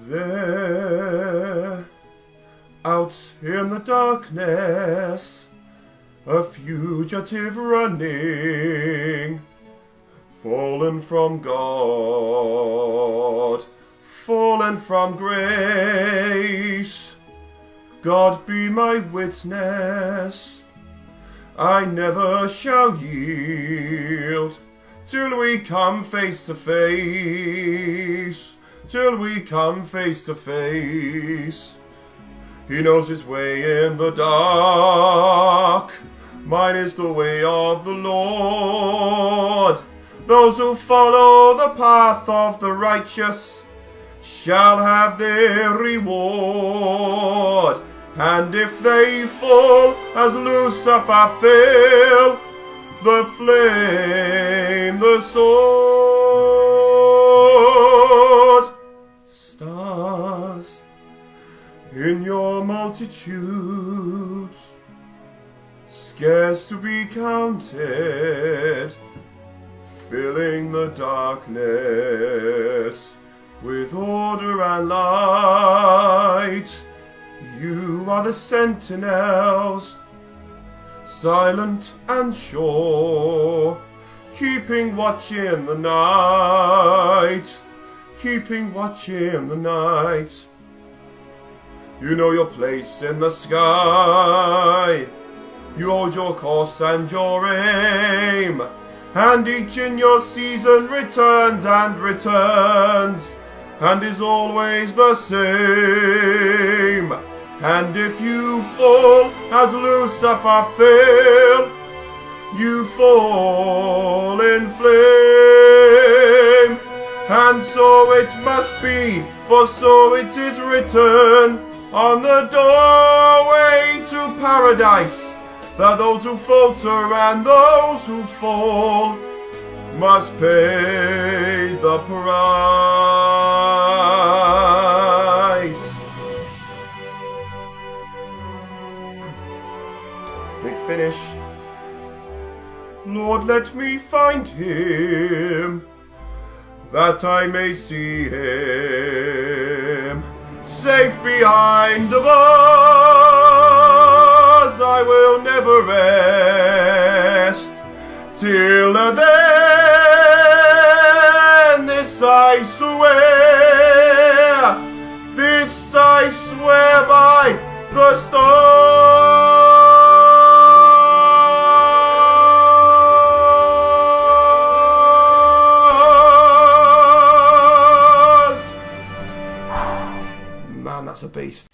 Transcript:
There, out in the darkness, a fugitive running, fallen from God, fallen from grace. God be my witness, I never shall yield till we come face to face, till we come face to face. He knows his way in the dark. Mine is the way of the Lord. Those who follow the path of the righteous shall have their reward. And if they fall as Lucifer fell, the flame, in your multitudes, scarce to be counted, filling the darkness with order and light. You are the sentinels, silent and sure, keeping watch in the night, keeping watch in the night. You know your place in the sky. You hold your course and your aim. And each in your season returns and returns. And is always the same. And if you fall as Lucifer fell, you fall in flame. And so it must be, for so it is written on the doorway to paradise that those who falter and those who fall must pay the price. Big finish. Lord, let me find him, that I may see him safe behind the bars. I will never rest till then. This I swear, this I swear by the stars. A beast.